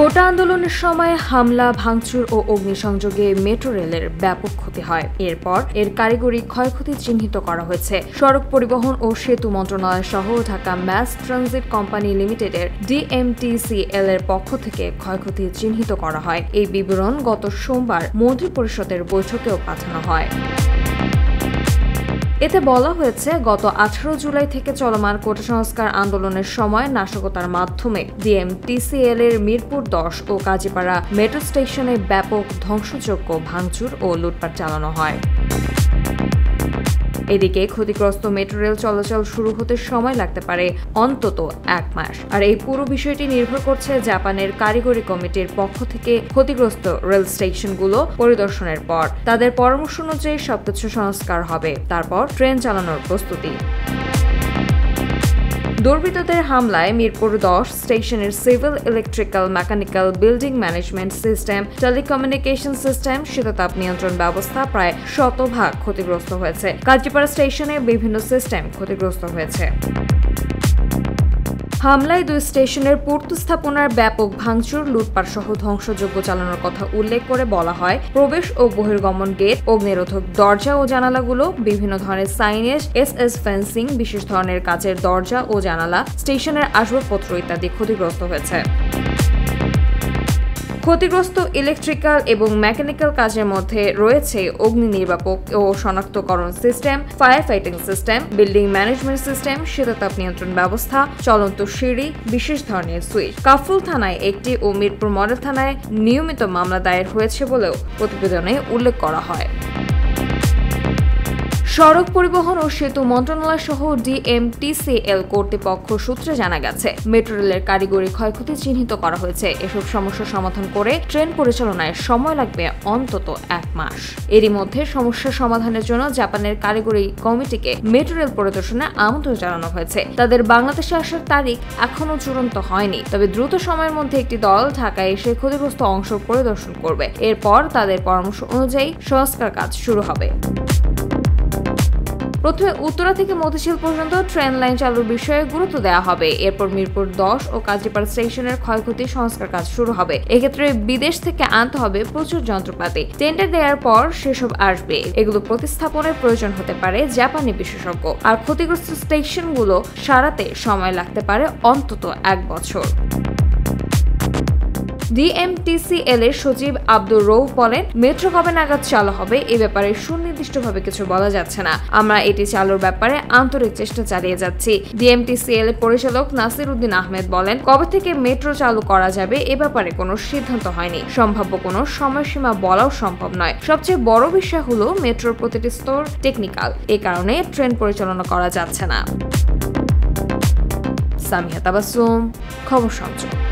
কোটা আন্দোলনের সময় হামলা, ভাঙচুর ও অগ্নিসংযোগে মেট্রো রেলের ব্যাপক ক্ষতি হয়। এরপর এর কারিগরি ক্ষয়ক্ষতি চিহ্নিত করা হয়েছে। সড়ক পরিবহন ও সেতু মন্ত্রণালয় সহ ঢাকা ম্যাস ট্রানজিট কোম্পানি লিমিটেডের ডিএমটিসিএল এর পক্ষ থেকে ক্ষয়ক্ষতি চিহ্নিত করা হয়। এই বিবরণ গত সোমবার মন্ত্রিপরিষদের বৈঠকেও পাঠানো হয়। এতে বলা হয়েছে, গত আঠারো জুলাই থেকে চলমান কোটা সংস্কার আন্দোলনের সময় নাশকতার মাধ্যমে ডিএমটিসিএল এর মিরপুর দশ ও কাজীপাড়া মেট্রো স্টেশনে ব্যাপক ধ্বংসযোগ্য ভাঙচুর ও লুটপাট চালানো হয়। এদিকে ক্ষতিগ্রস্ত মেট্রো রেল চলাচল শুরু হতে সময় লাগতে পারে, অন্তত এক মাস। আর এই পুরো বিষয়টি নির্ভর করছে জাপানের কারিগরি কমিটির পক্ষ থেকে ক্ষতিগ্রস্ত রেল স্টেশনগুলো পরিদর্শনের পর। তাদের পরামর্শ অনুযায়ী সবকিছু সংস্কার হবে। তারপর ট্রেন চালানোর প্রস্তুতি। দুর্বৃত্তদের হামলায় মিরপুর দশ স্টেশনের civil electrical mechanical building management system, telecommunication system, শীততাপ নিয়ন্ত্রণ ব্যবস্থা প্রায় শতভাগ ক্ষতিগ্রস্ত হয়েছে। কাজীপাড়া স্টেশনে বিভিন্ন সিস্টেম ক্ষতিগ্রস্ত হয়েছে। হামলায় দুই স্টেশনের পূর্ত স্থাপনার ব্যাপক ভাঙচুর, লুটপাট সহ ধ্বংসযোগ্য চালানোর কথা উল্লেখ করে বলা হয়। প্রবেশ ও বহির্গমন গেট, অগ্নিরোধক দরজা ও জানালাগুলো, বিভিন্ন ধরনের সাইনেজ এস এস ফেন্সিং বিশেষ ধরনের কাচের দরজা ও জানালা, স্টেশনের আসবাবপত্র ইত্যাদি ক্ষতিগ্রস্ত হয়েছে। ক্ষতিগ্রস্ত ইলেকট্রিক্যাল এবং মেকানিক্যাল কাজের মধ্যে রয়েছে অগ্নি নির্বাপক ও শনাক্তকরণ system fire fighting system building management system শীতাতাপ নিয়ন্ত্রণ ব্যবস্থা, চলন্ত সিঁড়ি, বিশেষ ধরনের সুইচ কাফুল থানায় একটি ও মিরপুর মডেল থানায় নিয়মিত মামলা দায়ের হয়েছে বলেও প্রতিবেদনে উল্লেখ করা হয়। সড়ক পরিবহন ও সেতু মন্ত্রণালয় সহ ডিএমটিসিএল কর্তৃপক্ষ সূত্রে জানা গেছে, মেট্রো রেলের কারিগরি ক্ষয়ক্ষতি চিহ্নিত করা হয়েছে। এসব সমস্যা সমাধান করে ট্রেন পরিচালনায় সময় লাগবে অন্তত এক মাস। এরই মধ্যে সমস্যা সমাধানের জন্য জাপানের কারিগরি কমিটিকে মেট্রো রেল পরিদর্শনে আমন্ত্রণ জানানো হয়েছে। তাদের বাংলাদেশে আসার তারিখ এখনও চূড়ান্ত হয়নি, তবে দ্রুত সময়ের মধ্যে একটি দল ঢাকায় এসে ক্ষতিগ্রস্ত অংশ পরিদর্শন করবে। এরপর তাদের পরামর্শ অনুযায়ী সংস্কার কাজ শুরু হবে। প্রথমে উত্তরা থেকে মতিঝিল পর্যন্ত ট্রেন লাইন চালুর বিষয়ে গুরুত্ব দেওয়া হবে। এরপর মিরপুর দশ ও কাজীপাড়া স্টেশনের ক্ষয়ক্ষতি সংস্কার কাজ শুরু হবে। এক্ষেত্রে বিদেশ থেকে আনতে হবে প্রচুর যন্ত্রপাতি। টেন্ডার দেওয়ার পর সেসব আসবে। এগুলো প্রতিস্থাপনের প্রয়োজন হতে পারে জাপানি বিশেষজ্ঞ। আর ক্ষতিগ্রস্ত স্টেশনগুলো সারাতে সময় লাগতে পারে অন্তত এক বছর। ডিএমটিসিএল এর সচিব আব্দুর রৌফ বলেন, মেট্রো কবে নাগাদ চালু হবে এ ব্যাপারে সুনির্দিষ্টভাবে কিছু বলা যাচ্ছে না। আমরা এটি চালুর ব্যাপারে আন্তরিক চেষ্টা চালিয়ে যাচ্ছি। ডিএমটিসিএল পরিচালক নাসির উদ্দিন আহমেদ বলেন, কবে থেকে মেট্রো চালু করা যাবে এ ব্যাপারে কোনো সিদ্ধান্ত হয়নি। সম্ভাব্য কোনো সময়সীমা বলাও সম্ভব নয়। সবচেয়ে বড় বিষয় হলো মেট্রোর প্রতিটি স্তর টেকনিক্যাল এ কারণে ট্রেন পরিচালনা করা যাচ্ছে না। সামিয়া তাবাসুম, খবর সংযোগ।